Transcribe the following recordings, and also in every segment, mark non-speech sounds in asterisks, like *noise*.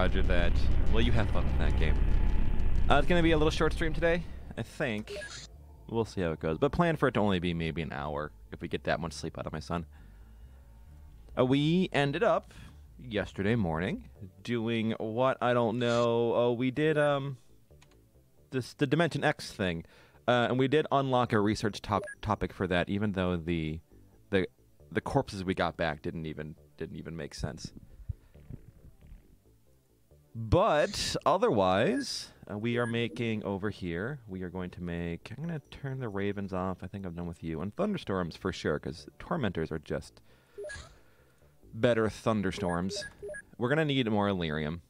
Roger that. Well, you have fun with that game. Uh, it's going to be a little short stream today, I think. We'll see how it goes. But plan for it to only be maybe an hour if we get that much sleep out of my son. Uh, we ended up yesterday morning doing what I don't know. Oh, we did um this the Dimension X thing, uh, and we did unlock a research top topic for that, even though the the the corpses we got back didn't even didn't even make sense. But otherwise, uh, we are making over here. We are going to make. I'm going to turn the ravens off. I think I'm done with you. And thunderstorms for sure, because tormentors are just better thunderstorms. We're going to need more Elerium.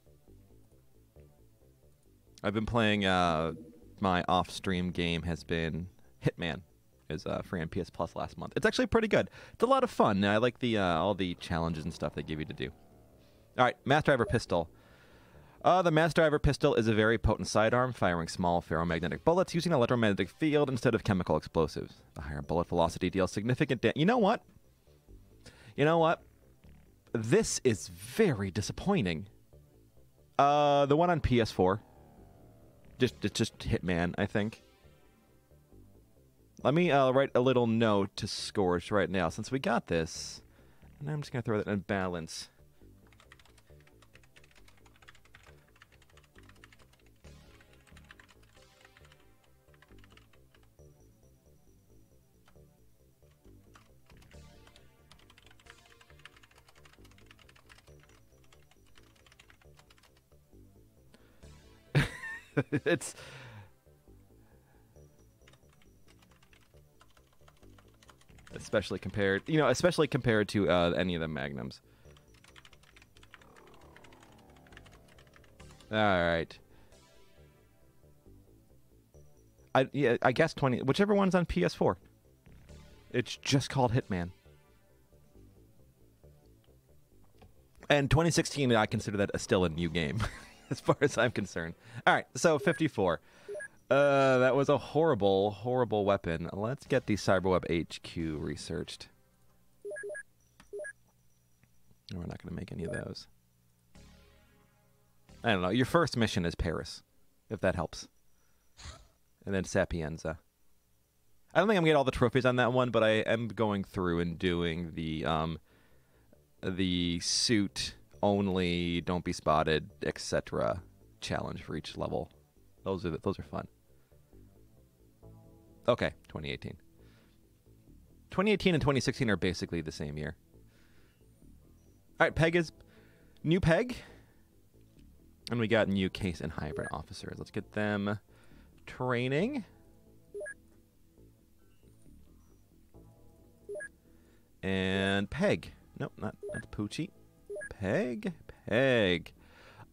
I've been playing. Uh, my off-stream game has been Hitman. Is uh, free on PS Plus last month. It's actually pretty good. It's a lot of fun. I like the uh, all the challenges and stuff they give you to do. All right, Mass Driver Pistol. Uh, the Mass Driver pistol is a very potent sidearm, firing small ferromagnetic bullets using electromagnetic field instead of chemical explosives. The higher bullet velocity deals significant damage. You know what? You know what? This is very disappointing. Uh, the one on PS4. Just, it's just Hitman, I think. Let me uh, write a little note to Scorch right now, since we got this. And I'm just gonna throw that in balance. *laughs* it's especially compared, you know, especially compared to uh, any of the magnums. All right. I yeah, I guess 20 whichever one's on PS4. It's just called Hitman. And 2016 I consider that a, still a new game. *laughs* *laughs* as far as I'm concerned. All right, so 54. Uh, that was a horrible, horrible weapon. Let's get the Cyberweb HQ researched. We're not going to make any of those. I don't know. Your first mission is Paris, if that helps. And then Sapienza. I don't think I'm going to get all the trophies on that one, but I am going through and doing the um, the suit only, don't be spotted, etc. challenge for each level. Those are those are fun. Okay, 2018. 2018 and 2016 are basically the same year. All right, Peg is new Peg, and we got new case and hybrid officers. Let's get them training. And Peg. Nope, not not Poochie. Peg? Peg.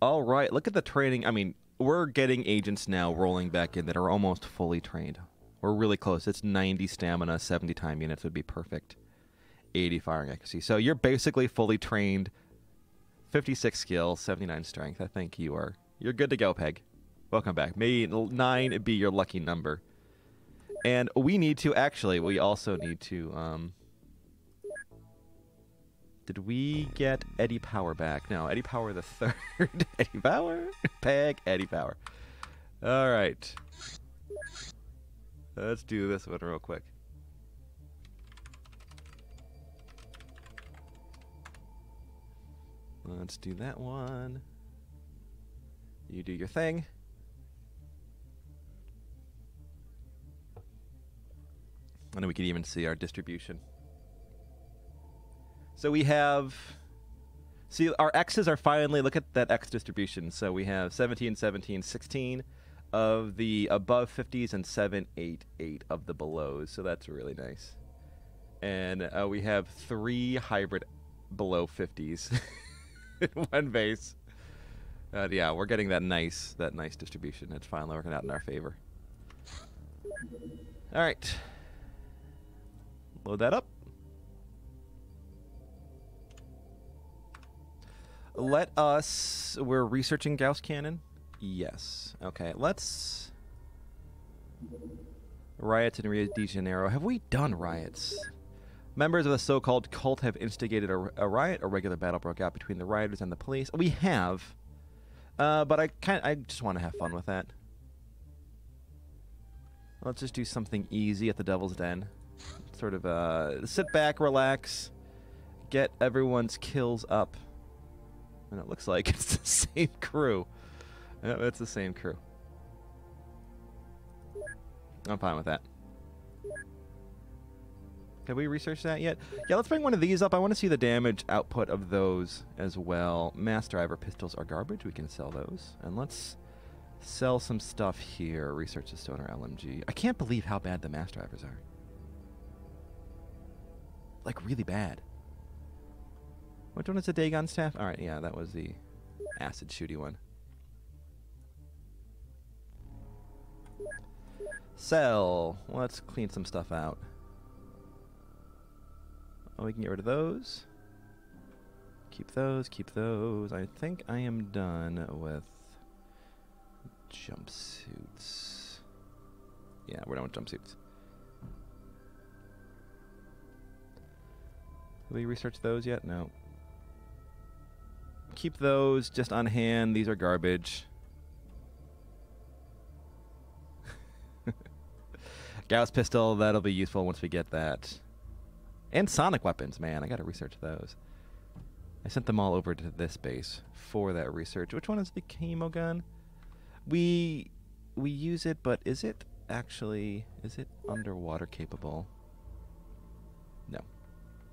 All right, look at the training. I mean, we're getting agents now rolling back in that are almost fully trained. We're really close. It's 90 stamina, 70 time units would be perfect. 80 firing accuracy. So you're basically fully trained. 56 skill, 79 strength. I think you are. You're good to go, Peg. Welcome back. May 9 be your lucky number. And we need to actually, we also need to um, did we get Eddie Power back? No, Eddie Power the *laughs* third. Eddie Power? Peg, Eddie Power. All right. Let's do this one real quick. Let's do that one. You do your thing. And we can even see our distribution. So we have. See, our X's are finally. Look at that X distribution. So we have 17, 17, 16 of the above 50s and 7, 8, 8 of the belows. So that's really nice. And uh, we have three hybrid below 50s *laughs* in one base. Uh, yeah, we're getting that nice, that nice distribution. It's finally working out in our favor. All right. Load that up. Let us. We're researching Gauss cannon. Yes. Okay. Let's. Riots in Rio de Janeiro. Have we done riots? Members of the so-called cult have instigated a, a riot. A regular battle broke out between the rioters and the police. We have. Uh, but I kind I just want to have fun with that. Let's just do something easy at the Devil's Den. Sort of uh, sit back, relax, get everyone's kills up. And it looks like *laughs* it's the same crew. Yeah, it's the same crew. I'm fine with that. Have we researched that yet? Yeah, let's bring one of these up. I want to see the damage output of those as well. Mass driver pistols are garbage. We can sell those. And let's sell some stuff here. Research the stoner LMG. I can't believe how bad the mass drivers are. Like, really bad. Which one is the Dagon staff? Alright, yeah, that was the acid shooty one. Sell. Let's clean some stuff out. Oh, we can get rid of those. Keep those, keep those. I think I am done with jumpsuits. Yeah, we're done with jumpsuits. Have we researched those yet? No. Keep those just on hand. These are garbage. *laughs* Gauss pistol, that'll be useful once we get that. And sonic weapons, man. I gotta research those. I sent them all over to this base for that research. Which one is the chemo gun? We we use it, but is it actually is it underwater capable? No.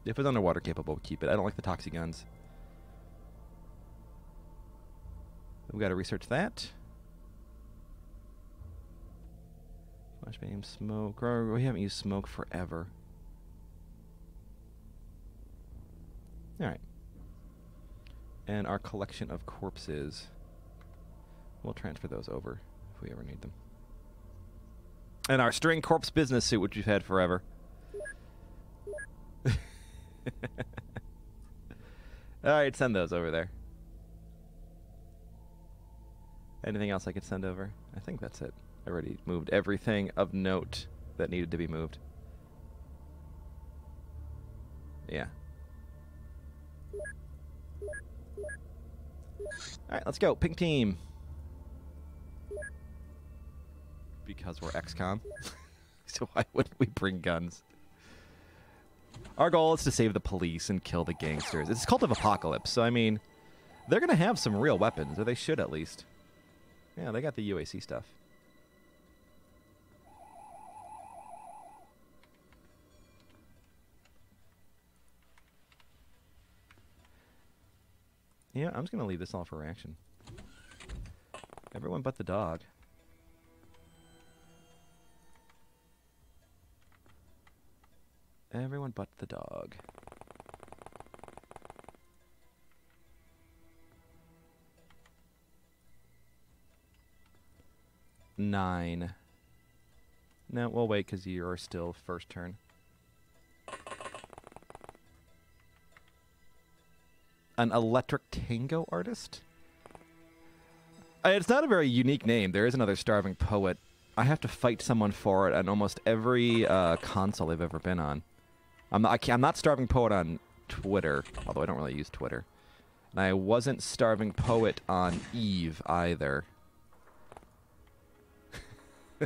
If it's underwater capable, keep it. I don't like the toxi guns. We got to research that. Flashbang smoke. We haven't used smoke forever. Alright. And our collection of corpses. We'll transfer those over if we ever need them. And our string corpse business suit, which we've had forever. *laughs* Alright, send those over there. Anything else I could send over? I think that's it. I already moved everything of note that needed to be moved. Yeah. Alright, let's go. Pink team. Because we're XCOM. *laughs* so why wouldn't we bring guns? Our goal is to save the police and kill the gangsters. It's called of Apocalypse, so I mean, they're going to have some real weapons, or they should at least. Yeah, they got the UAC stuff. Yeah, I'm just going to leave this all for reaction. Everyone but the dog. Everyone but the dog. Nine. No, we'll wait because you're still first turn. An electric tango artist? It's not a very unique name. There is another starving poet. I have to fight someone for it on almost every uh, console I've ever been on. I'm not, I'm not starving poet on Twitter, although I don't really use Twitter. And I wasn't starving poet on Eve either.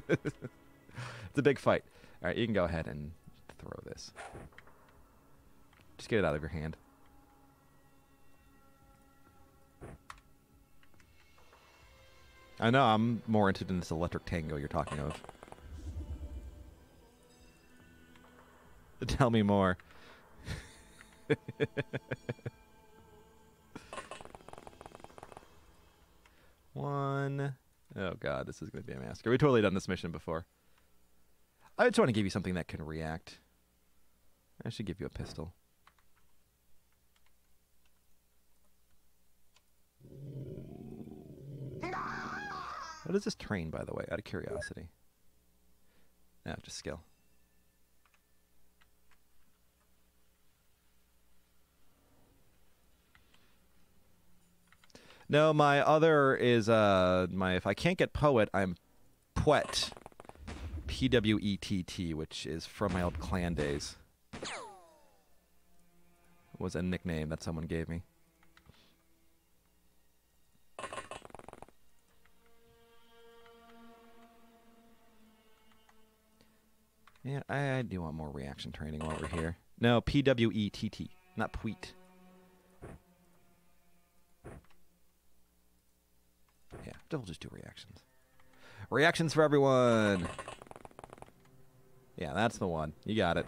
*laughs* it's a big fight. All right, you can go ahead and throw this. Just get it out of your hand. I know, I'm more interested in this electric tango you're talking of. *laughs* Tell me more. *laughs* One. Oh god, this is going to be a massacre. We've totally done this mission before. I just want to give you something that can react. I should give you a pistol. What is this train, by the way, out of curiosity? No, just skill. No, my other is uh my if I can't get poet, I'm Pwett. P W E T T, which is from my old clan days. It was a nickname that someone gave me. Yeah, I, I do want more reaction training while we're here. No, P W E T T, not Pweet. Yeah, we'll just do reactions. Reactions for everyone. Yeah, that's the one. You got it.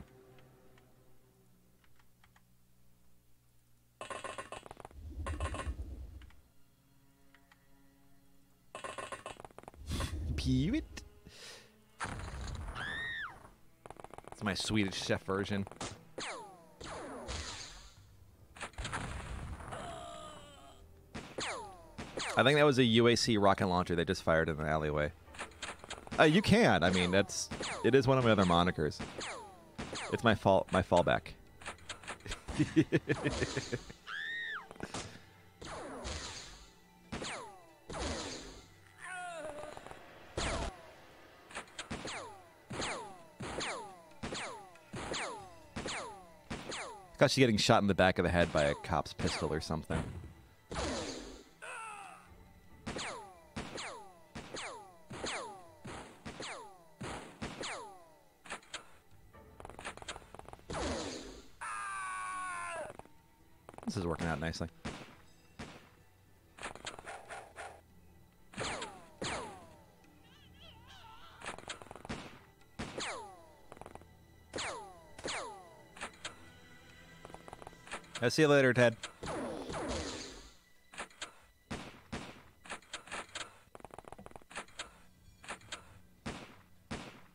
Pewit. It's my Swedish chef version. I think that was a UAC rocket launcher they just fired in the alleyway. Uh, you can. I mean, that's it is one of my other monikers. It's my fault. My fallback. *laughs* Because she's getting shot in the back of the head by a cop's pistol or something. See you later, Ted.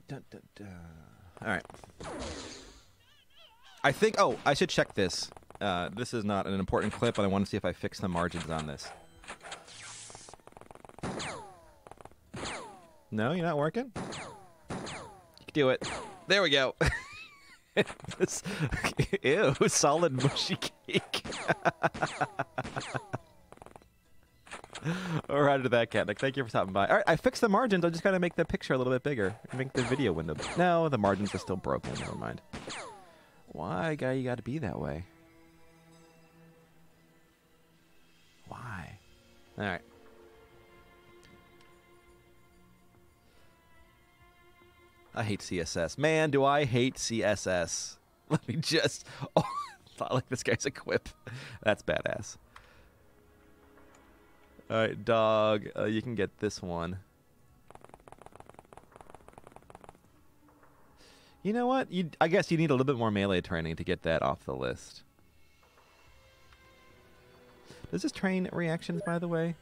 Dun, dun, dun. All right. I think. Oh, I should check this. Uh, this is not an important clip, but I want to see if I fix the margins on this. No, you're not working. You do it. There we go. *laughs* *laughs* ew, solid mushy cake. All right, to that cat. Like, thank you for stopping by. All right, I fixed the margins. I just gotta make the picture a little bit bigger. Make the video window. No, the margins are still broken. Never mind. Why, guy? You got to be that way. Why? All right. I hate CSS. Man, do I hate CSS. *laughs* Let me just. Oh, *laughs* Thought like this guy's a quip. That's badass. All right, dog. Uh, you can get this one. You know what? You, I guess you need a little bit more melee training to get that off the list. Does this train reactions, by the way?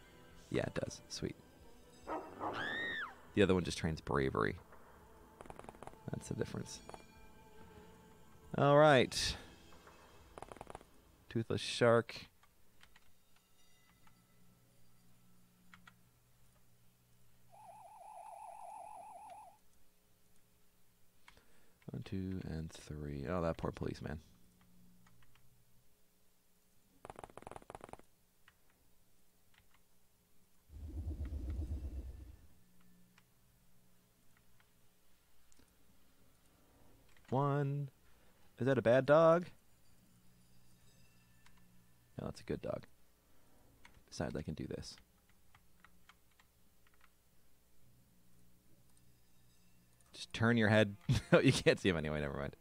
Yeah, it does. Sweet. The other one just trains bravery. That's the difference. All right. Toothless shark. One, two, and three. Oh, that poor policeman. One. Is that a bad dog? Oh, no, that's a good dog. Besides, I can do this. Just turn your head. *laughs* you can't see him anyway. Never mind.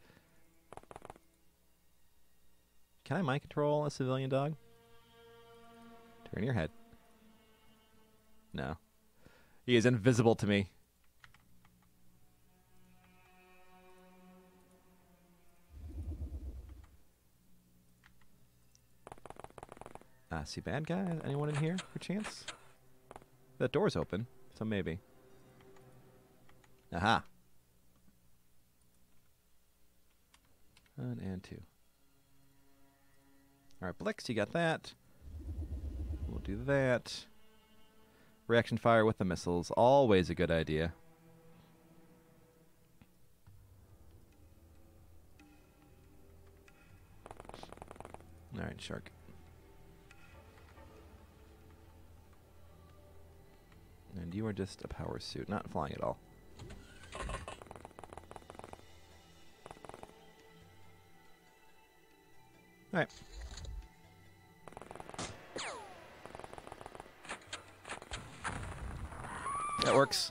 Can I mind control a civilian dog? Turn your head. No. He is invisible to me. Uh, see bad guy? Anyone in here, for chance? That door's open, so maybe. Aha. One and two. Alright, Blix, you got that. We'll do that. Reaction fire with the missiles. Always a good idea. Alright, Shark. And you are just a power suit, not flying at all. Alright. That works.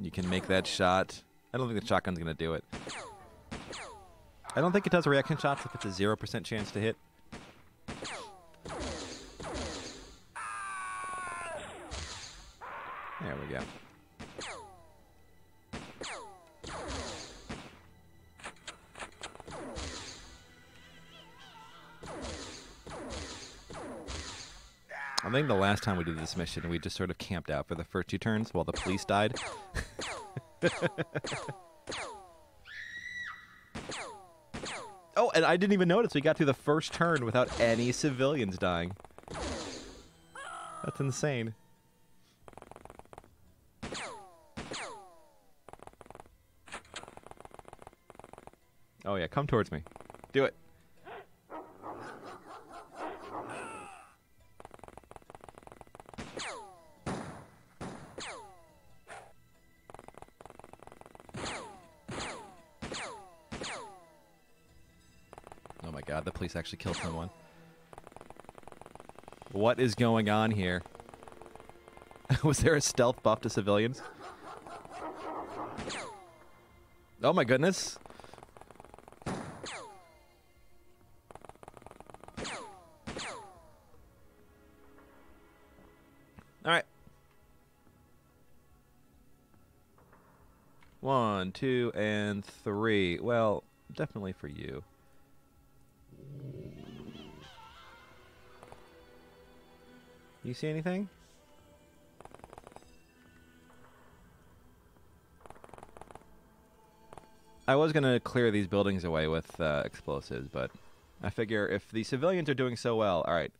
You can make that shot. I don't think the shotgun's going to do it. I don't think it does reaction shots if it's a 0% chance to hit. There we go. I think the last time we did this mission, we just sort of camped out for the first two turns while the police died. *laughs* oh, and I didn't even notice we got through the first turn without any civilians dying. That's insane. Oh yeah, come towards me. Do it. Police actually killed someone. What is going on here? *laughs* Was there a stealth buff to civilians? Oh my goodness. All right. One, two, and three. Well, definitely for you. You see anything? I was going to clear these buildings away with uh, explosives, but I figure if the civilians are doing so well, all right,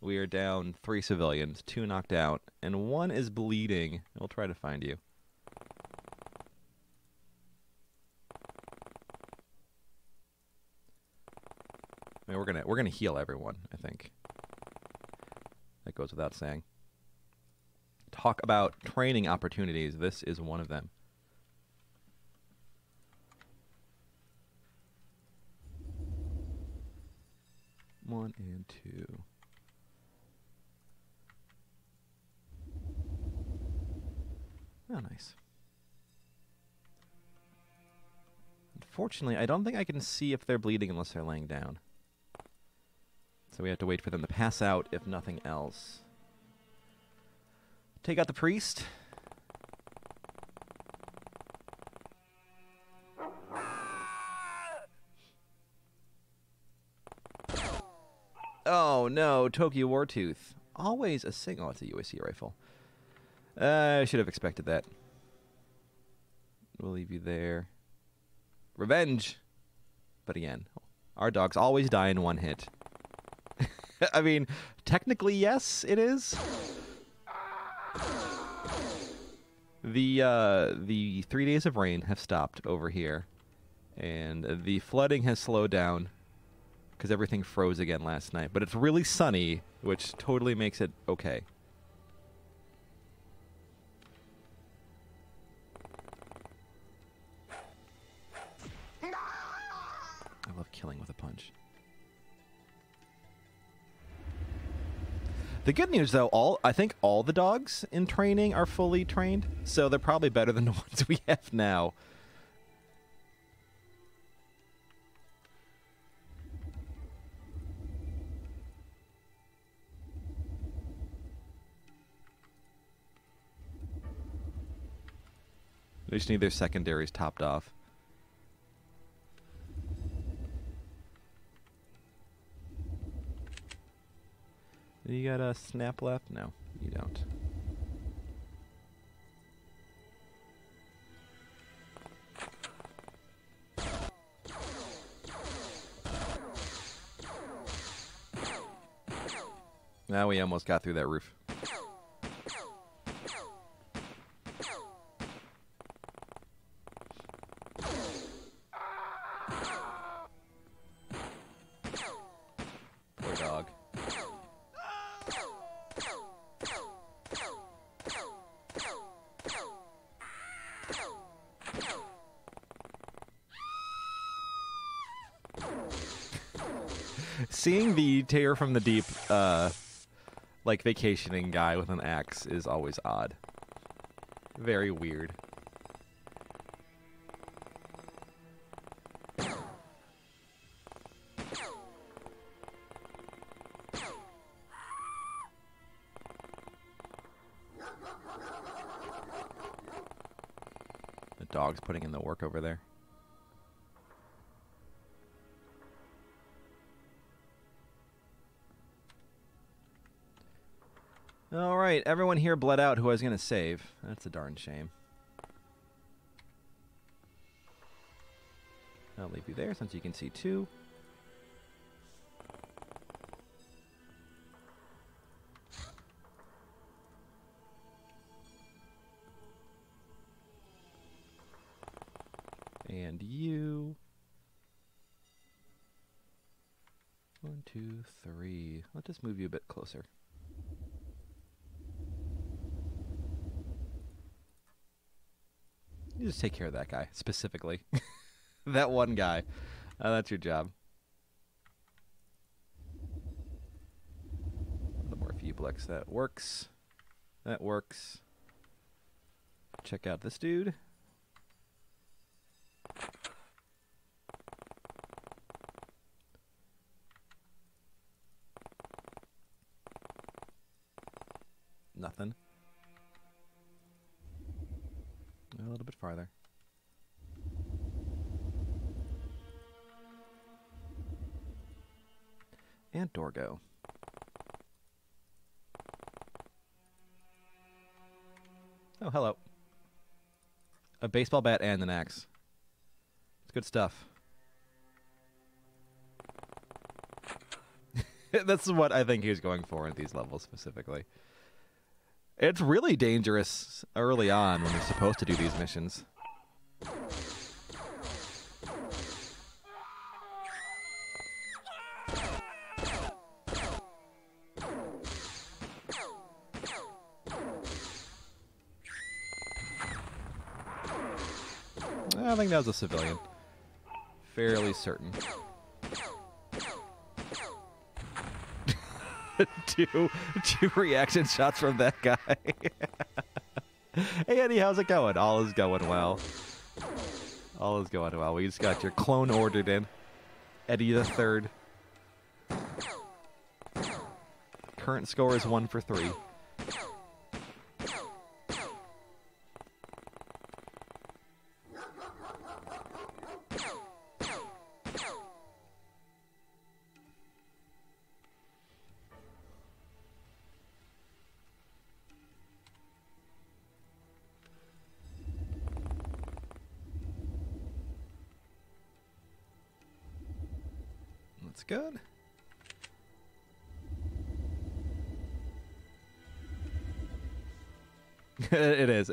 we are down three civilians, two knocked out, and one is bleeding. We'll try to find you. I mean, we're gonna we're gonna heal everyone. I think that goes without saying. Talk about training opportunities. This is one of them. One and two. Oh, nice. Unfortunately, I don't think I can see if they're bleeding unless they're laying down. So we have to wait for them to pass out, if nothing else. Take out the priest. Oh no, Tokyo Wartooth. Always a sing. Oh, it's a UAC rifle. Uh, I should have expected that. We'll leave you there. Revenge! But again, our dogs always die in one hit. *laughs* I mean, technically, yes, it is. The uh, the three days of rain have stopped over here, and the flooding has slowed down because everything froze again last night. But it's really sunny, which totally makes it okay. I love killing with a punch. The good news, though, all I think all the dogs in training are fully trained, so they're probably better than *laughs* the ones we have now. They just need their secondaries topped off. You got a snap left? No, you don't. Now we almost got through that roof. tear from the deep, uh, like vacationing guy with an axe is always odd. Very weird. The dog's putting in the work over there. Right, everyone here bled out who I was going to save. That's a darn shame. I'll leave you there since you can see two. And you. One, two, three. Let's just move you a bit closer. You just take care of that guy specifically. *laughs* that one guy. Uh, that's your job. The more Fublex. That works. That works. Check out this dude. Nothing. A little bit farther. And Dorgo. Oh, hello. A baseball bat and an axe. It's good stuff. *laughs* That's what I think he was going for at these levels specifically. It's really dangerous early on when you're supposed to do these missions. I think that was a civilian. Fairly certain. *laughs* two, two reaction shots from that guy. *laughs* hey Eddie, how's it going? All is going well. All is going well. We just got your clone ordered in. Eddie the third. Current score is one for three.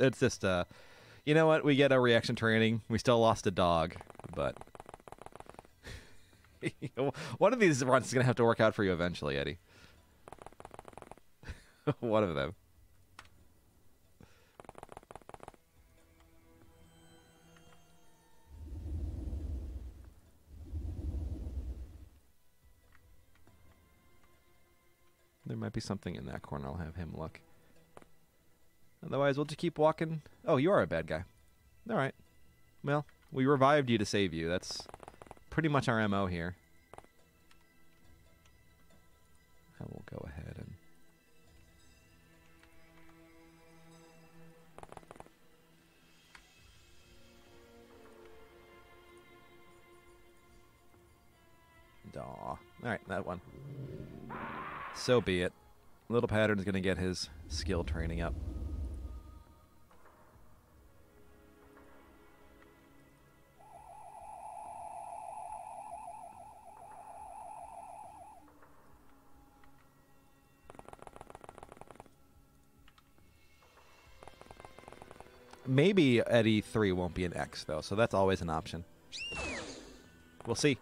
It's just uh you know what? We get a reaction training. We still lost a dog, but *laughs* one of these runs is gonna have to work out for you eventually, Eddie. *laughs* one of them. There might be something in that corner. I'll have him look. Otherwise, we'll just keep walking. Oh, you are a bad guy. All right. Well, we revived you to save you. That's pretty much our MO here. I will go ahead and... Aw. Alright, that one. So be it. Little Pattern's to get his skill training up. Maybe Eddie 3 won't be an X, though, so that's always an option. We'll see.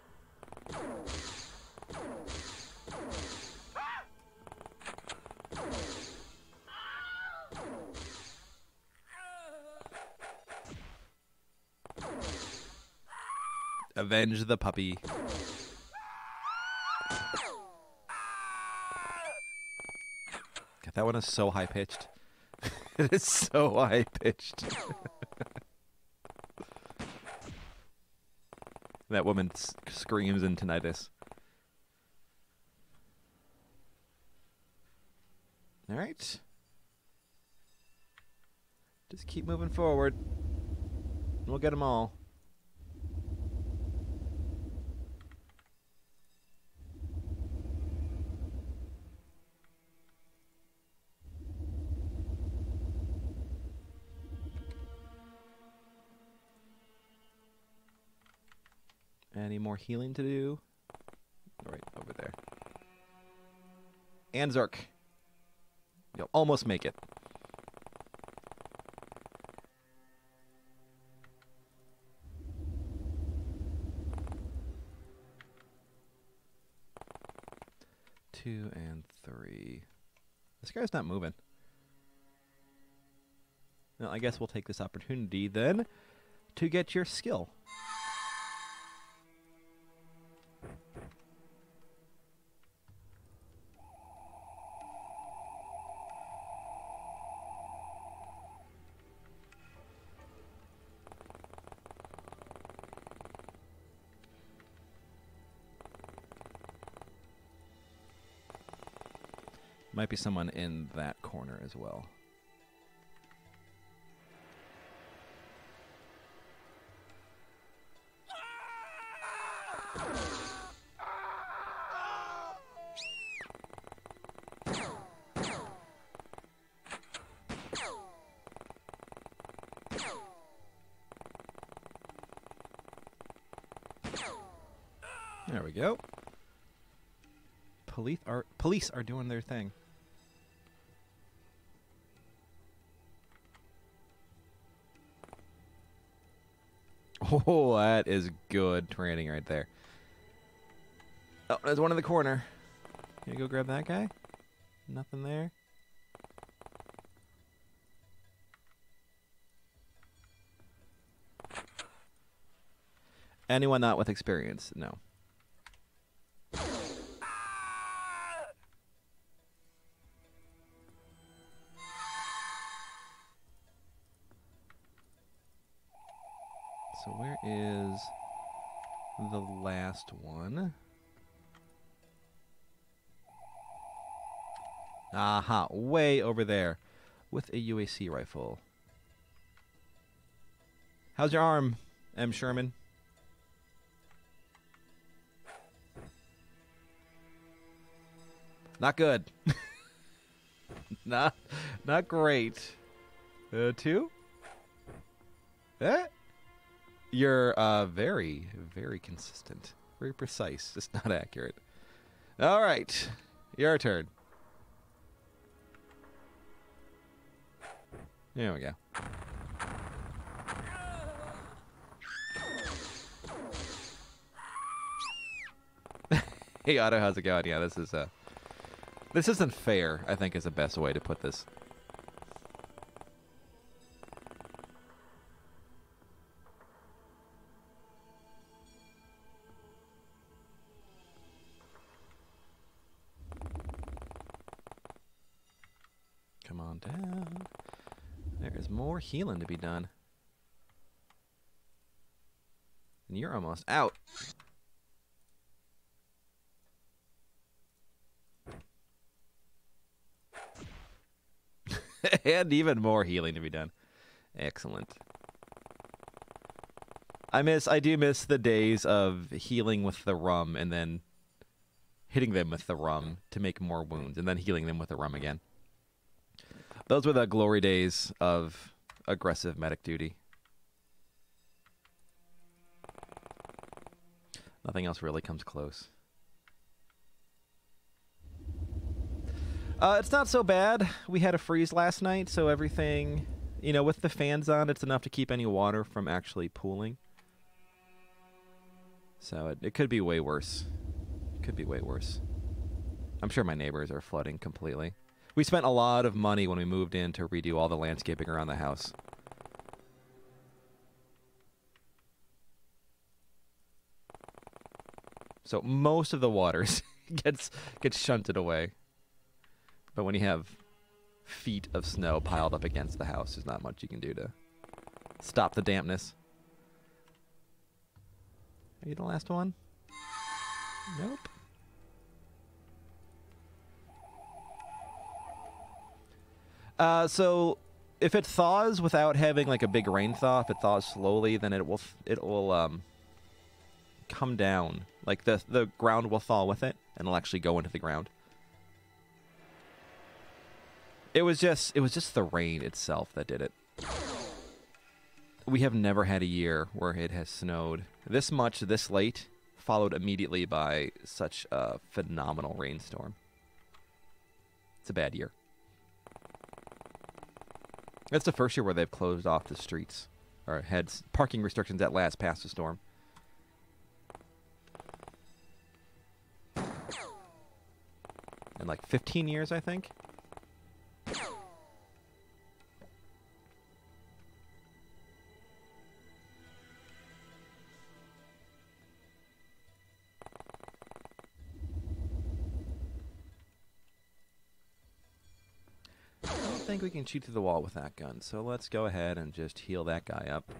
Avenge the puppy. God, that one is so high pitched. *laughs* it is so high pitched. *laughs* that woman screams in tinnitus. All right. Just keep moving forward. We'll get them all. Any more healing to do? Right over there. And Zerk. You'll almost make it. Two and three. This guy's not moving. Well, I guess we'll take this opportunity then to get your skill. Might be someone in that corner as well. There we go. Police are police are doing their thing. Oh, *laughs* that is good training right there. Oh, there's one in the corner. Can you go grab that guy? Nothing there. Anyone not with experience? No. Is the last one? Aha, way over there with a UAC rifle. How's your arm, M. Sherman? Not good. *laughs* not not great. Uh, two? Eh? You're uh, very, very consistent. Very precise, just not accurate. All right. Your turn. There we go. *laughs* hey Otto, how's it going? Yeah, this is uh this isn't fair, I think is the best way to put this. Healing to be done. And you're almost out. *laughs* and even more healing to be done. Excellent. I miss I do miss the days of healing with the rum and then hitting them with the rum to make more wounds and then healing them with the rum again. Those were the glory days of aggressive medic duty. Nothing else really comes close. Uh, it's not so bad. We had a freeze last night, so everything, you know, with the fans on, it's enough to keep any water from actually pooling. So it, it could be way worse. It could be way worse. I'm sure my neighbors are flooding completely. We spent a lot of money when we moved in to redo all the landscaping around the house. So most of the water *laughs* gets gets shunted away. But when you have feet of snow piled up against the house, there's not much you can do to stop the dampness. Are you the last one? Nope. Uh, so if it thaws without having like a big rain thaw, if it thaws slowly, then it will it will um come down. Like the the ground will thaw with it, and it'll actually go into the ground. It was just it was just the rain itself that did it. We have never had a year where it has snowed this much this late, followed immediately by such a phenomenal rainstorm. It's a bad year. It's the first year where they've closed off the streets or had parking restrictions at last past the storm. In like 15 years, I think. Can shoot through the wall with that gun, so let's go ahead and just heal that guy up.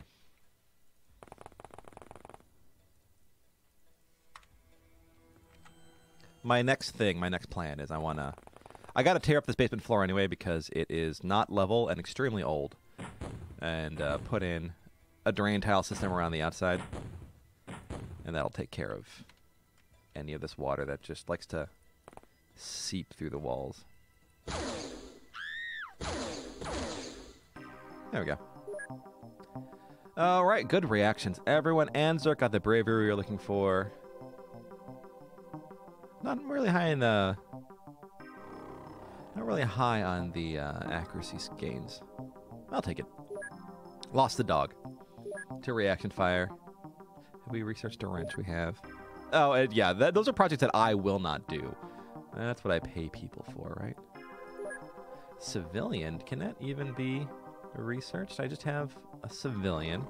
My next thing, my next plan is I want to. I got to tear up this basement floor anyway because it is not level and extremely old. And uh, put in a drain tile system around the outside. And that'll take care of any of this water that just likes to seep through the walls. There we go. All right, good reactions. Everyone, Anzer got the bravery we were looking for. Not really high in the. Not really high on the uh, accuracy gains. I'll take it. Lost the dog. To reaction fire. Have we researched a wrench? We have. Oh, and yeah, that, those are projects that I will not do. That's what I pay people for, right? Civilian, can that even be researched? I just have a civilian.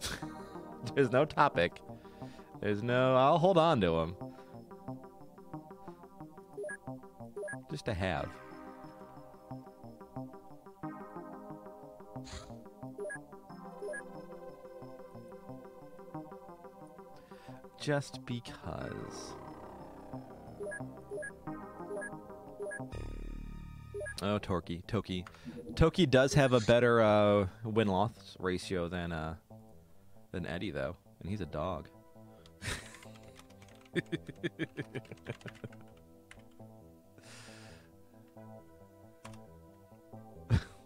*laughs* There's no topic. There's no. I'll hold on to him. Just to have. Just because. Oh, Torky, Toki, Toki does have a better uh, win loss ratio than uh, than Eddie though, and he's a dog. *laughs*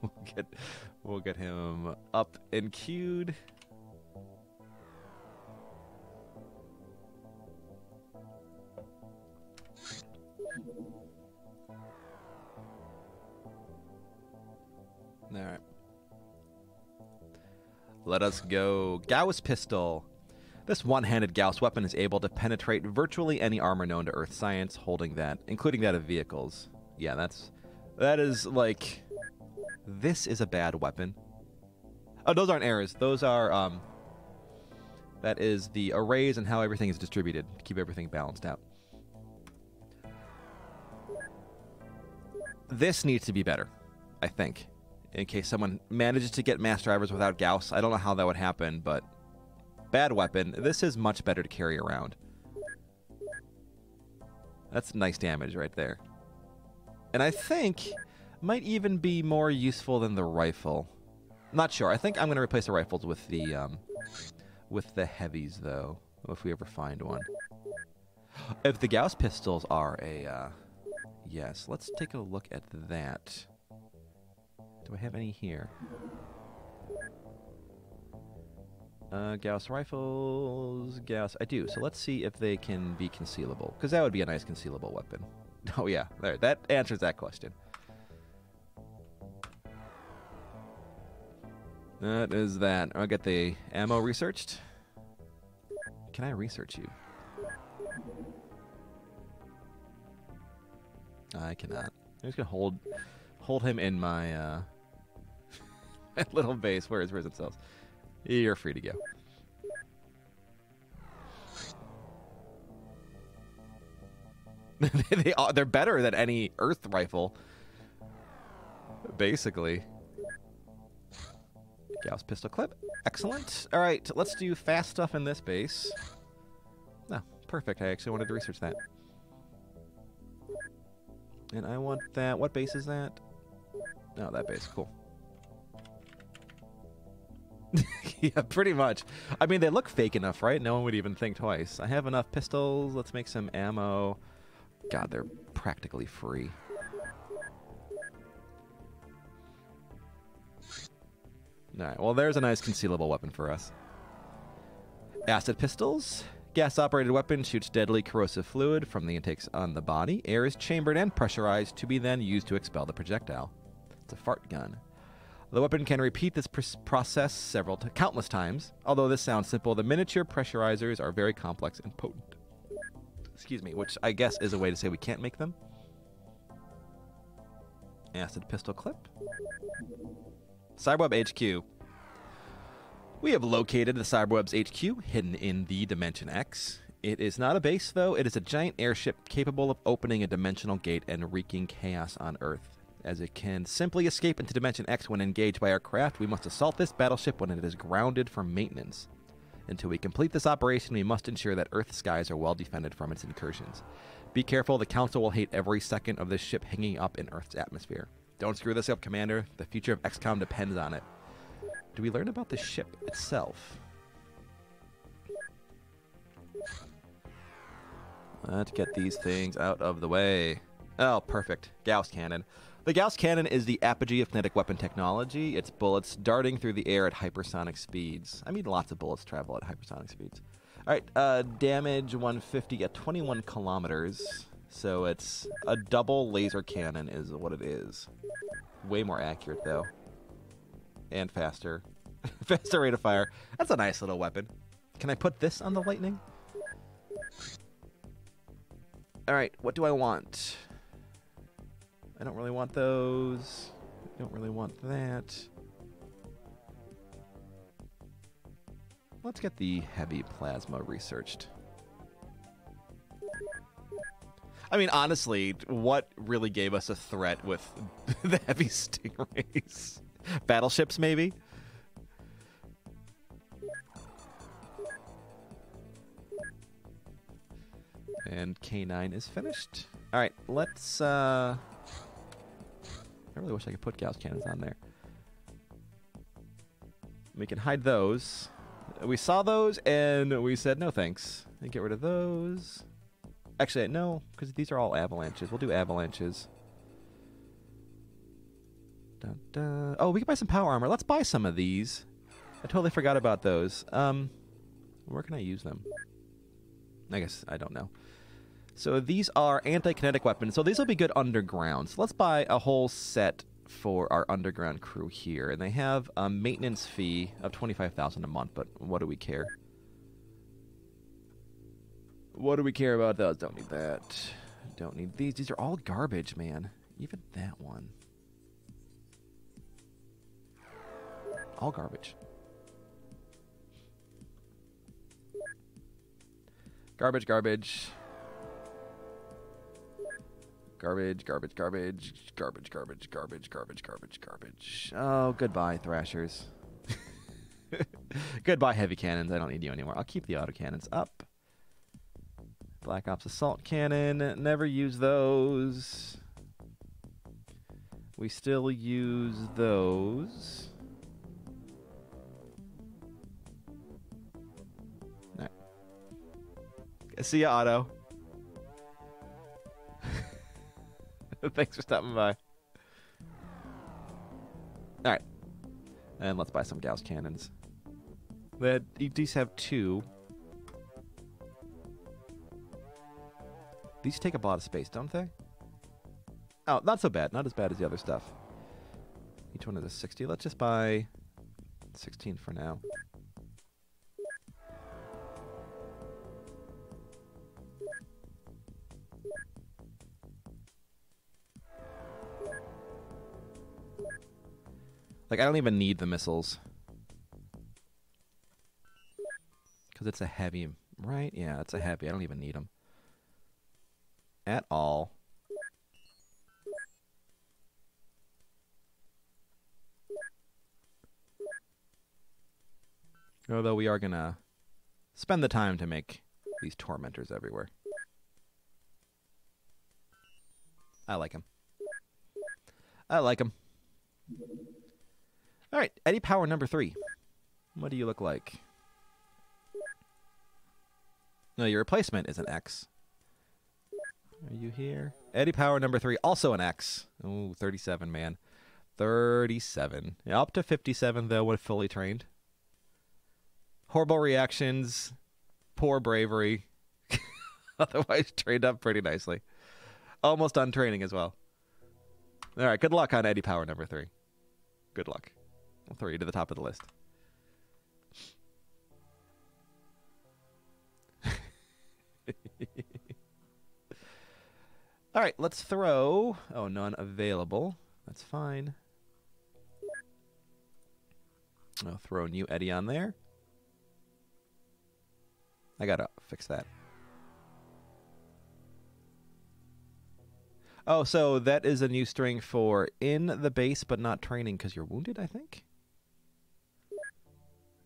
we'll get we'll get him up and queued. All right. Let us go. Gauss pistol. This one-handed Gauss weapon is able to penetrate virtually any armor known to Earth science, holding that, including that of vehicles. Yeah, that's that is like this is a bad weapon. Oh, those aren't errors. Those are um that is the arrays and how everything is distributed to keep everything balanced out. This needs to be better, I think in case someone manages to get mass drivers without Gauss. I don't know how that would happen, but bad weapon. This is much better to carry around. That's nice damage right there. And I think might even be more useful than the rifle. Not sure. I think I'm going to replace the rifles with the um, with the heavies though, if we ever find one. If the Gauss pistols are a uh, yes, let's take a look at that. Do I have any here? Uh, Gauss rifles, Gauss. I do. So let's see if they can be concealable, because that would be a nice concealable weapon. *laughs* Oh yeah, there. That answers that question. That is that. I'll get the ammo researched. Can I research you? I cannot. I'm just gonna hold hold him in my uh *laughs* little base. Where is where's it cells? You're free to go. *laughs* they are, they're better than any Earth rifle, basically. Gauss pistol clip, excellent. All right, let's do fast stuff in this base. No, perfect. I actually wanted to research that. And I want that. What base is that? Oh, that base. Cool. Yeah, pretty much. I mean, they look fake enough, right? No one would even think twice. I have enough pistols. Let's make some ammo. God, they're practically free. Alright, well, there's a nice concealable weapon for us. Acid pistols. Gas operated weapon shoots deadly corrosive fluid from the intakes on the body. Air is chambered and pressurized to be then used to expel the projectile. It's a fart gun. The weapon can repeat this pr- process several countless times. Although this sounds simple, the miniature pressurizers are very complex and potent. Excuse me, which I guess is a way to say we can't make them. Acid pistol clip. Cyberweb HQ. We have located the Cyberweb's HQ, hidden in the Dimension X. It is not a base, though. It is a giant airship capable of opening a dimensional gate and wreaking chaos on Earth. As it can simply escape into Dimension X when engaged by our craft, we must assault this battleship when it is grounded for maintenance. Until we complete this operation, we must ensure that Earth's skies are well defended from its incursions. Be careful, the Council will hate every second of this ship hanging up in Earth's atmosphere. Don't screw this up, Commander. The future of XCOM depends on it. Do we learn about the ship itself? Let's get these things out of the way. Oh, perfect. Gauss cannon. The Gauss cannon is the apogee of kinetic weapon technology. It's bullets darting through the air at hypersonic speeds. I mean, lots of bullets travel at hypersonic speeds. All right, uh, damage 150 at 21 kilometers. So it's a double laser cannon, is what it is. Way more accurate, though. And faster. *laughs* faster rate of fire. That's a nice little weapon. Can I put this on the lightning? All right, what do I want? I don't really want those. I don't really want that. Let's get the heavy plasma researched. I mean, honestly, what really gave us a threat with *laughs* the heavy stingrays? Battleships, maybe? And K9 is finished. All right, let's. Uh, I really wish I could put Gauss cannons on there. We can hide those. We saw those and we said no thanks. And get rid of those. Actually, no, because these are all avalanches. We'll do avalanches. Dun, dun. Oh, we can buy some power armor. Let's buy some of these. I totally forgot about those. Um, where can I use them? I guess I don't know. So these are anti-kinetic weapons. So these will be good underground. So let's buy a whole set for our underground crew here. And they have a maintenance fee of 25000 a month, but what do we care? What do we care about those? Don't need that. Don't need these. These are all garbage, man. Even that one. All garbage. Garbage, garbage. Garbage, garbage, garbage, garbage, garbage, garbage, garbage, garbage, garbage. Oh, goodbye, Thrashers. *laughs* goodbye, heavy cannons. I don't need you anymore. I'll keep the auto cannons up. Black Ops Assault Cannon. Never use those. We still use those. Right. See ya, Otto. *laughs* Thanks for stopping by. Alright. And let's buy some Gauss cannons. They these have two. These take up a lot of space, don't they? Oh, not so bad. Not as bad as the other stuff. Each one is a 60. Let's just buy 16 for now. Like, I don't even need the missiles. Because it's a heavy, right? Yeah, it's a heavy. I don't even need them. At all. Although we are going to spend the time to make these tormentors everywhere. I like them. I like them. All right, Eddie Power number three. What do you look like? No, your replacement is an X. Are you here? Eddie Power number three, also an X. Oh, 37, man. 37. Yeah, up to 57, though, when fully trained. Horrible reactions, poor bravery. *laughs* Otherwise, trained up pretty nicely. Almost on training as well. All right, good luck on Eddie Power number three. Good luck. You to the top of the list. *laughs* All right, let's throw. Oh, none available. That's fine. I'll throw new Eddie on there. I gotta fix that. Oh, so that is a new string for in the base but not training because you're wounded, I think?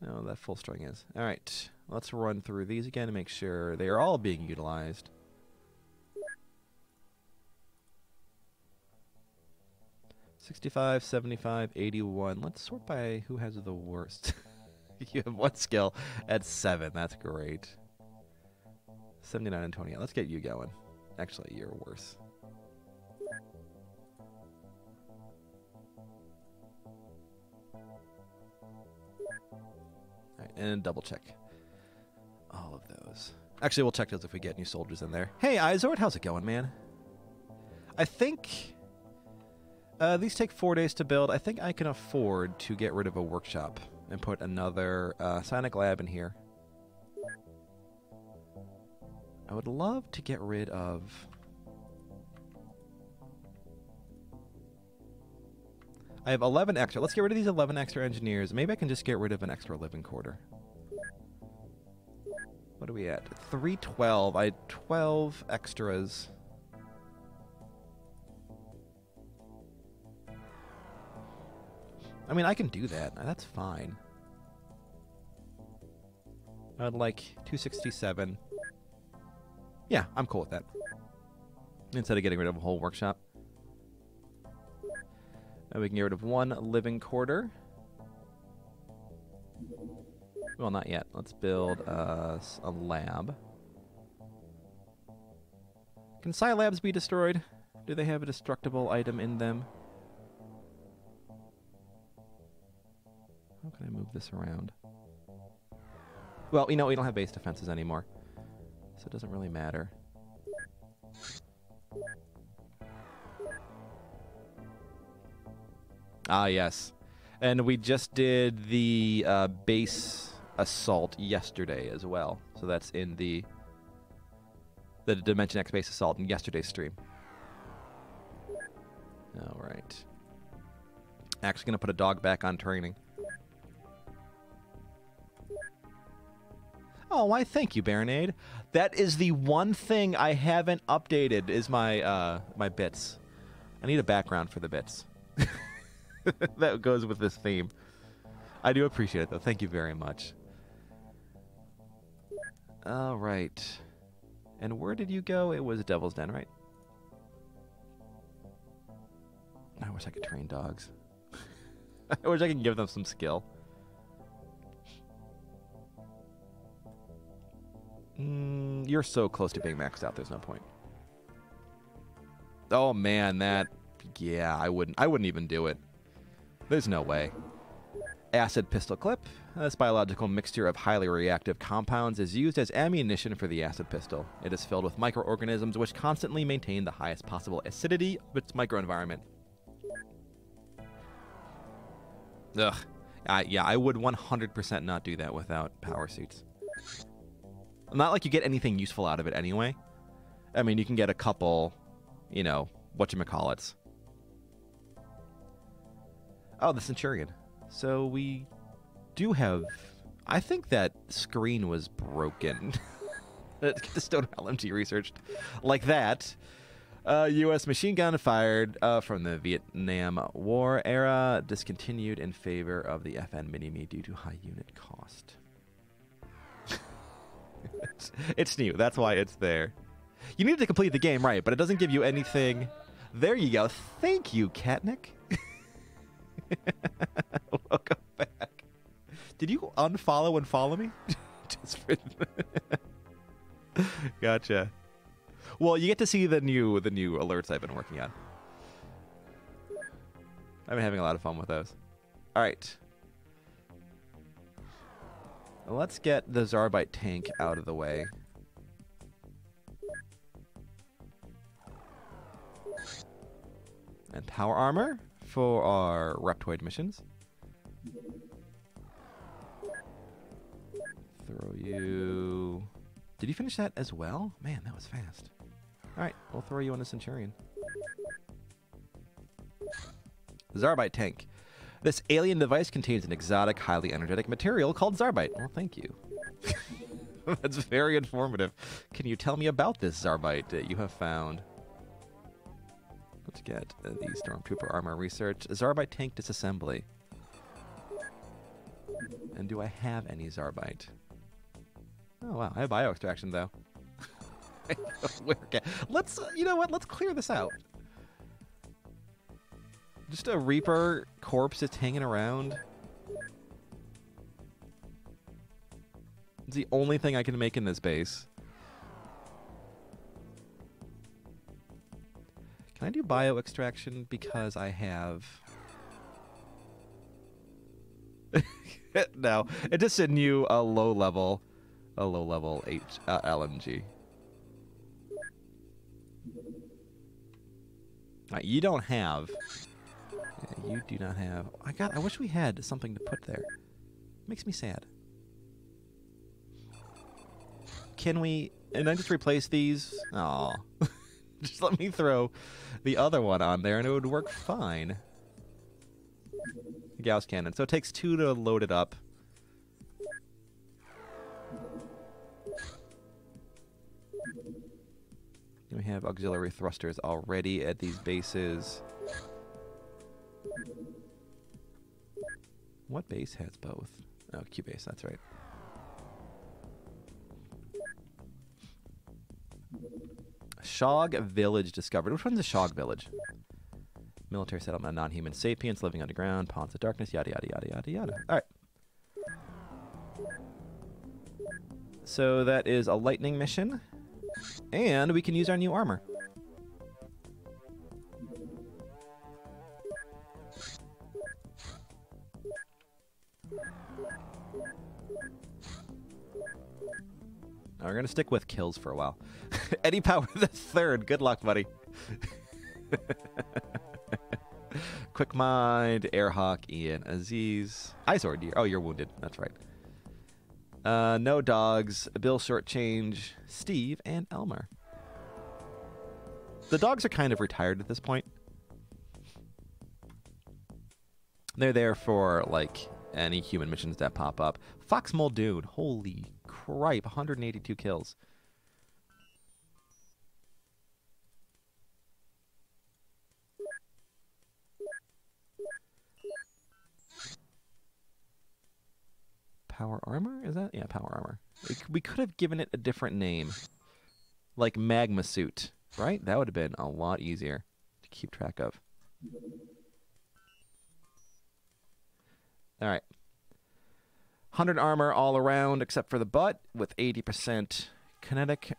No, that full string is. All right, let's run through these again to make sure they are all being utilized. Sixty-five, seventy-five, eighty-one. Let's sort by who has the worst. *laughs* you have one skill at seven. That's great. 79 and 28. Let's get you going. Actually, you're worse. And double check all of those. Actually, we'll check those if we get new soldiers in there. Hey, Izord, how's it going, man? I think uh, these take four days to build. I think I can afford to get rid of a workshop and put another uh, Psionic Lab in here. I would love to get rid of... I have 11 extra. Let's get rid of these 11 extra engineers. Maybe I can just get rid of an extra living quarter. What are we at? 312. I had 12 extras. I mean, I can do that. That's fine. I'd like 267. Yeah, I'm cool with that. Instead of getting rid of a whole workshop. And we can get rid of one living quarter. Well, not yet. Let's build uh, a lab. Can Psi Labs be destroyed? Do they have a destructible item in them? How can I move this around? Well, you know, we don't have base defenses anymore. So it doesn't really matter. Ah, yes. And we just did the uh, base assault yesterday as well. So that's in the the Dimension X base assault in yesterday's stream. All right. Actually, to put a dog back on training. Oh, why? Thank you, Baronade. That is the one thing I haven't updated is my uh, my bits. I need a background for the bits. *laughs* *laughs* that goes with this theme. I do appreciate it, though. Thank you very much. All right. And where did you go? It was Devil's Den, right? I wish I could train dogs. *laughs* I wish I could give them some skill. Mm, you're so close to being maxed out. There's no point. Oh man, that yeah, I wouldn't. I wouldn't even do it. There's no way. Acid pistol clip. This biological mixture of highly reactive compounds is used as ammunition for the acid pistol. It is filled with microorganisms which constantly maintain the highest possible acidity of its microenvironment. Ugh. Uh, yeah, I would 100% not do that without power suits. Not like you get anything useful out of it anyway. I mean, you can get a couple, you know, whatchamacallits. Oh, the Centurion. So we do have... I think that screen was broken. *laughs* Let's get the Stoner LMG researched. Like that. Uh, U.S. machine gun fired uh, from the Vietnam War era, discontinued in favor of the FN Minimi due to high unit cost. it's, *laughs* it's new. That's why it's there. You need to complete the game right, but it doesn't give you anything. There you go. Thank you, Katnick. *laughs* Welcome back. Did you unfollow and follow me? *laughs* Just for... *laughs* gotcha. Well, you get to see the new the new alerts I've been working on. I've been having a lot of fun with those. All right. Let's get the Zrbite tank out of the way. And power armor for our Reptoid missions. Throw you... Did you finish that as well? Man, that was fast. Alright, we'll throw you on the Centurion. Zrbite tank. This alien device contains an exotic, highly energetic material called Zrbite. Well, thank you. *laughs* That's very informative. Can you tell me about this Zrbite that you have found? Let's get uh, the Stormtrooper armor research. Zrbite tank disassembly. And do I have any Zrbite? Oh wow, I have bio extraction though. *laughs* let's, uh, you know what? Let's clear this out. Just a Reaper corpse just hanging around. It's the only thing I can make in this base. Can I do bio extraction because I have... *laughs* no, it just sent you a low level, a low level H uh, LMG. Right, you don't have yeah, you do not have. I got. I wish we had something to put there. Makes me sad. Can we? And I just replace these? Oh, *laughs* *laughs* just let me throw the other one on there, and it would work fine. Gauss cannon. So it takes two to load it up. We have auxiliary thrusters already at these bases. What base has both? Oh, Q base, that's right. Shog Village discovered. Which one's the Shog Village? Military settlement, non-human sapients living underground, pawns of darkness, yada yada yada yada yada. All right. So that is a lightning mission, and we can use our new armor. Now We're gonna stick with kills for a while. *laughs* Eddie Power the third. Good luck, buddy. *laughs* Quick Mind, Airhawk, Ian, Aziz, Izor. Oh, you're wounded. That's right. Uh, no dogs. Bill Shortchange, Steve, and Elmer. The dogs are kind of retired at this point. They're there for like any human missions that pop up. Fox Muldoon, holy cripe, 182 kills. Power armor? Is that? Yeah, power armor. We could have given it a different name. Like magma suit, right? That would have been a lot easier to keep track of. All right. 100 armor all around except for the butt with 80% kinetic,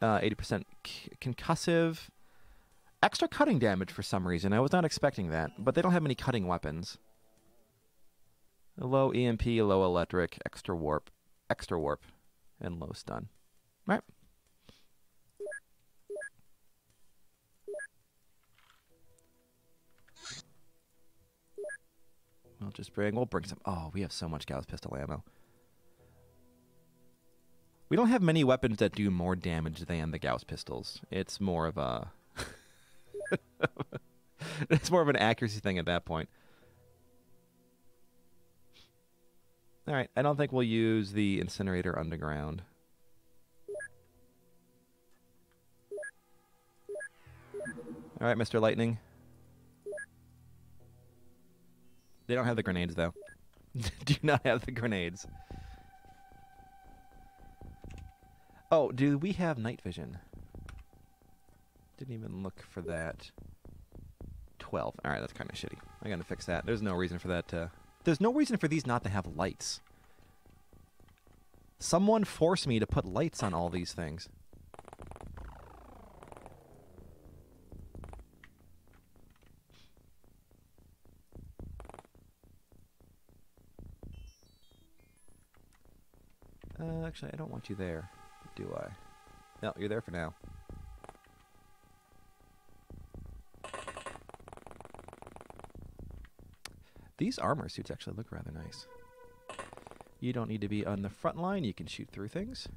uh, 80% concussive. Extra cutting damage for some reason. I was not expecting that, but they don't have any cutting weapons. Low EMP, low electric, extra warp, extra warp, and low stun. Right. We'll just bring, we'll bring some, oh, we have so much Gauss pistol ammo. We don't have many weapons that do more damage than the Gauss pistols. It's more of a, *laughs* it's more of an accuracy thing at that point. All right, I don't think we'll use the incinerator underground. All right, Mr. Lightning. They don't have the grenades, though. *laughs* do not have the grenades. Oh, do we have night vision? Didn't even look for that. 12. All right, that's kind of shitty. I got to fix that. There's no reason for that to... There's no reason for these not to have lights. Someone force me to put lights on all these things. Uh, actually, I don't want you there, do I? No, you're there for now. These armor suits actually look rather nice. You don't need to be on the front line. You can shoot through things.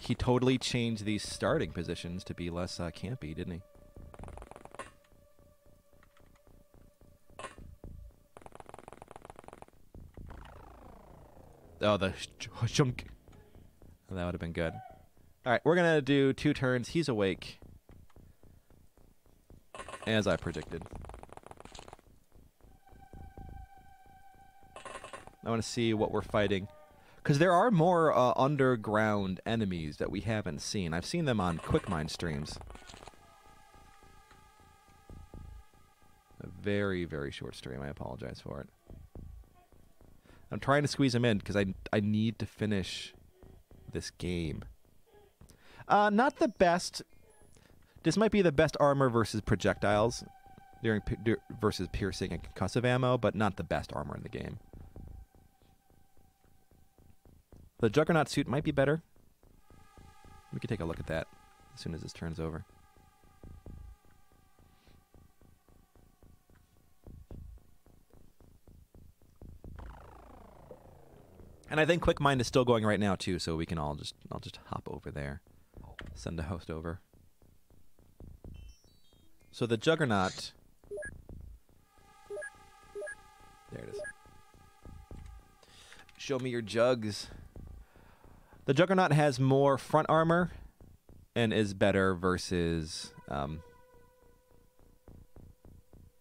He totally changed these starting positions to be less uh, campy, didn't he? Oh, the chunk. That would have been good. All right, we're going to do two turns. He's awake. As I predicted. I want to see what we're fighting. Because there are more uh, underground enemies that we haven't seen. I've seen them on Quickmind streams. A very, very short stream. I apologize for it. I'm trying to squeeze them in because I, I need to finish this game. Uh, not the best. This might be the best armor versus projectiles during versus piercing and concussive ammo, but not the best armor in the game. The Juggernaut suit might be better. We can take a look at that as soon as this turns over. And I think Quick Mind is still going right now too, so we can all just I'll just hop over there. Send a host over. So the Juggernaut There it is. Show me your jugs. The Juggernaut has more front armor and is better versus um,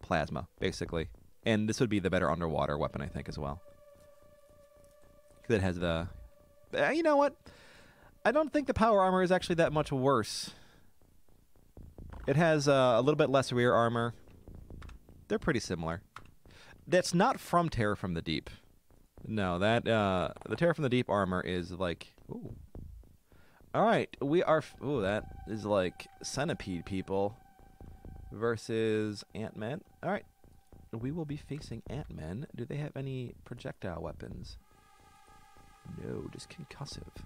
plasma, basically. And this would be the better underwater weapon, I think, as well. That has the. Uh, you know what? I don't think the power armor is actually that much worse. It has uh, a little bit less rear armor. They're pretty similar. That's not from Terror from the Deep. No, that uh, the Terror from the Deep armor is like. Ooh. All right, we are. Ooh, that is like centipede people versus Ant Man. All right, we will be facing Ant Man. Do they have any projectile weapons? No, just concussive.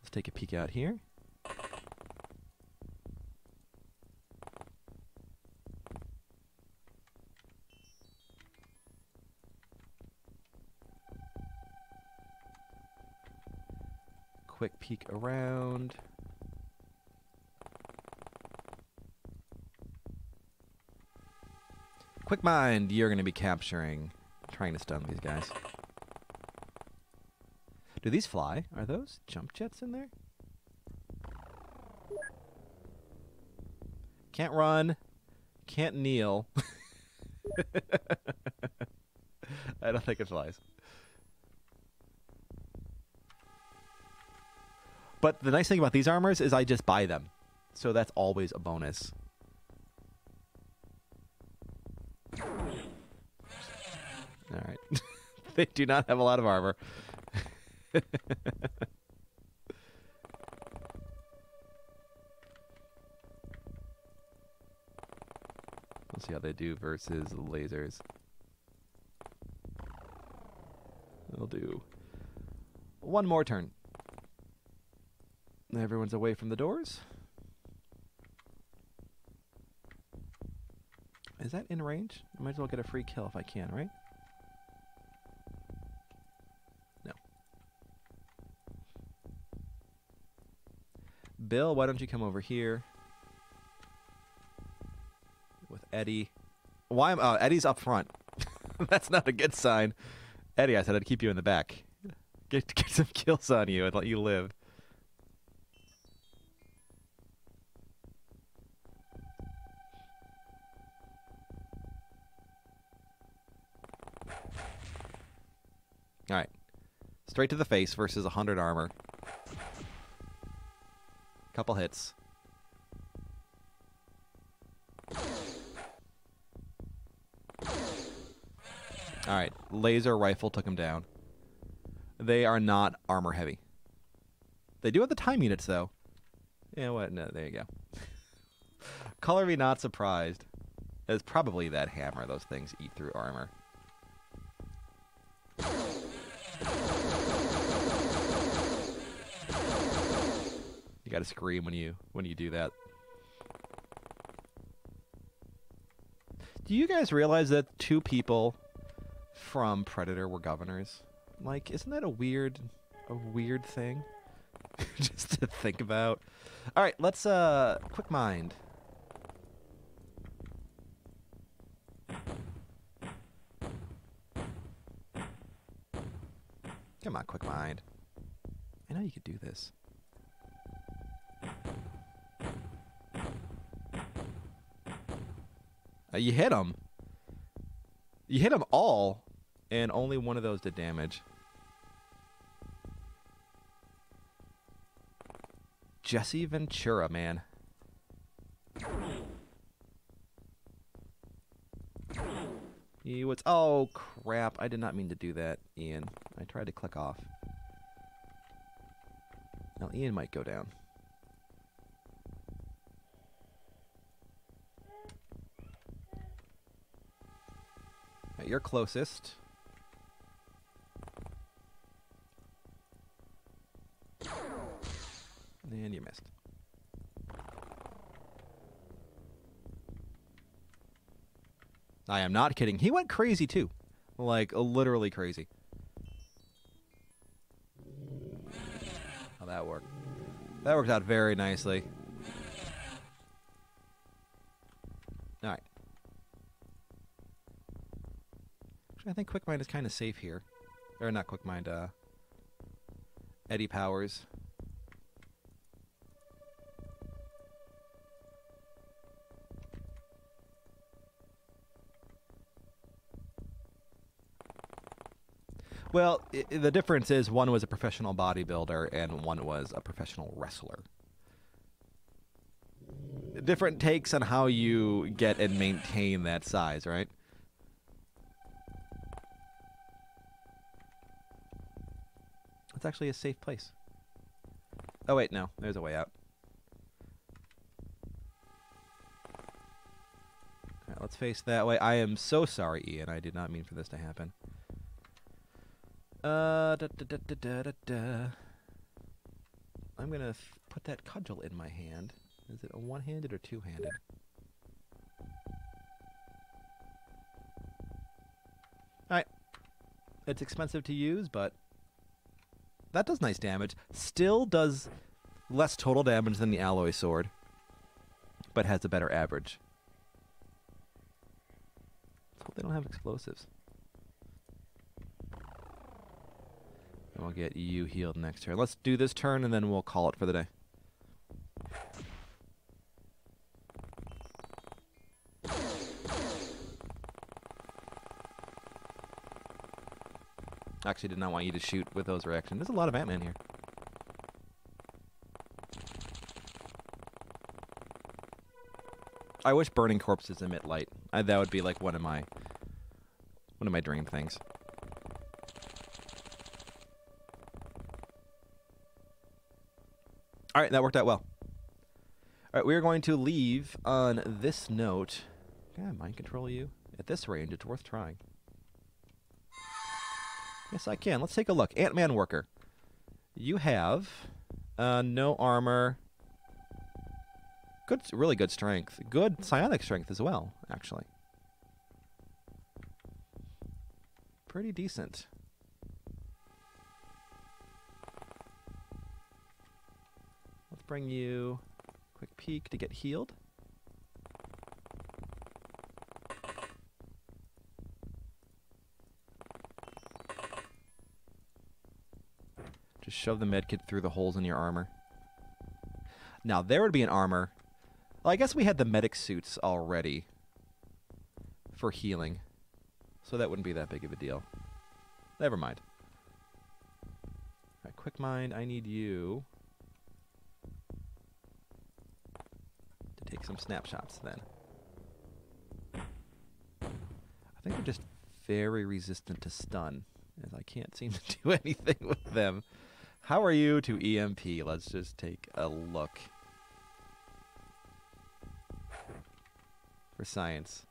Let's take a peek out here. Quick peek around. Quick mind, you're going to be capturing, trying to stun these guys. Do these fly? Are those jump jets in there? Can't run. Can't kneel. *laughs* I don't think it flies. But the nice thing about these armors is I just buy them. So that's always a bonus. Alright. *laughs* they do not have a lot of armor. *laughs* Let's see how they do versus lasers. They'll do one more turn. Everyone's away from the doors. Is that in range? I might as well get a free kill if I can, right? No. Bill, why don't you come over here with Eddie? Why am uh, Eddie's up front? *laughs* That's not a good sign. Eddie, I said I'd keep you in the back. Get get some *laughs* kills on you and let you live. Straight to the face versus 100 armor. Couple hits. Alright, laser rifle took him down. They are not armor heavy. They do have the time units, though. Yeah, what? No, there you go. *laughs* Color me not surprised. It's probably that hammer. Those things eat through armor. You got to scream when you when you do that. Do you guys realize that two people from Predator were governors? Like, isn't that a weird a weird thing? *laughs* Just to think about. All right, let's uh quick mind. Come on, quick mind. I know you could do this. Uh, you hit them. You hit them all, and only one of those did damage. Jesse Ventura, man. You what's oh crap, I did not mean to do that, Ian. I tried to click off. Now Ian might go down. You're closest. And you missed. I am not kidding. He went crazy too. Like, literally crazy. How that worked. That worked out very nicely. Think Quickmind is kind of safe here. Or not Quickmind, uh... Eddie Powers. Well, the difference is one was a professional bodybuilder and one was a professional wrestler. Different takes on how you get and maintain that size, right? Actually a safe place. Oh wait, no, there's a way out. Alright, let's face that way. I am so sorry, Ian. I did not mean for this to happen. Uh, da, da, da, da, da, da. I'm gonna put that cudgel in my hand. Is it a one-handed or two-handed? Alright. It's expensive to use, but that does nice damage. Still does less total damage than the alloy sword, but has a better average. Hope they don't have explosives. And we'll get you healed next turn. Let's do this turn, and then we'll call it for the day. Actually, did not want you to shoot with those reactions. There's a lot of Ant-Man here. I wish burning corpses emit light. I, that would be like one of my one of my dream things. All right, that worked out well. All right, we are going to leave on this note. I mind control you? At this range, it's worth trying. Yes, I can. Let's take a look. Ant-Man Worker. You have uh, no armor. Good, really good strength. Good psionic strength as well, actually. Pretty decent. Let's bring you a quick peek to get healed. Shove the medkit through the holes in your armor. Now, there would be an armor. Well, I guess we had the medic suits already for healing. So that wouldn't be that big of a deal. Never mind. Alright, Quickmind, I need you. To take some snapshots then. I think they're just very resistant to stun, as I can't seem to do *laughs* anything with them. How are you to EMP? Let's just take a look. For science.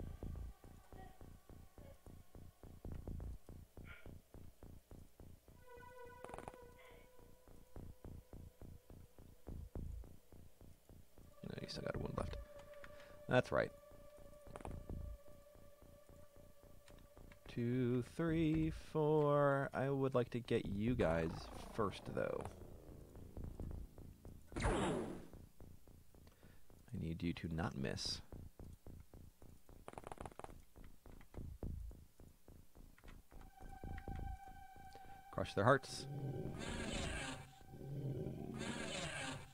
No, you still got one left. That's right. Two, three, four. I would like to get you guys first, though. I need you to not miss. Crush their hearts.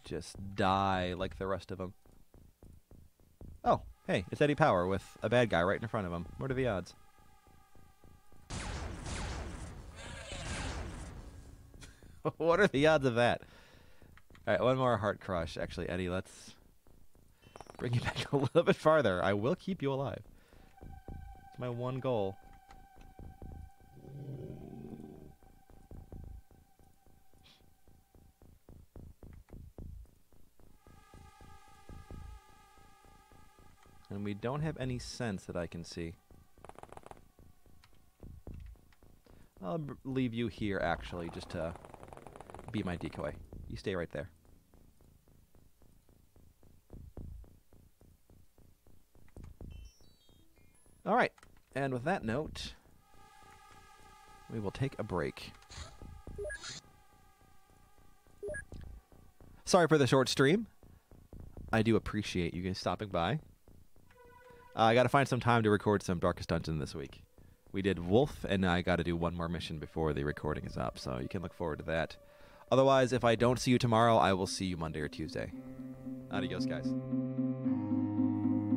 Just die like the rest of them. Oh, hey, it's Eddie Power with a bad guy right in front of him. What are the odds? *laughs* what are the odds of that? All right, one more heart crush. Actually, Eddie, let's bring you *laughs* back a little bit farther. I will keep you alive. It's my one goal. And we don't have any sense that I can see. I'll leave you here, actually, just to be my decoy. You stay right there. All right. And with that note, we will take a break. Sorry for the short stream. I do appreciate you guys stopping by. Uh, I got to find some time to record some Darkest Dungeon this week. We did Wolf, and I got to do one more mission before the recording is up, so you can look forward to that. Otherwise, if I don't see you tomorrow, I will see you Monday or Tuesday. Adios, guys.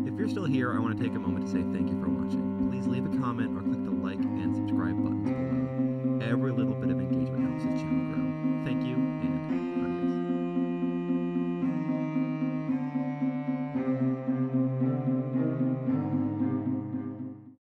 If you're still here, I want to take a moment to say thank you for watching. Please leave a comment or click the like and subscribe buttons below. Every little bit of engagement helps the channel.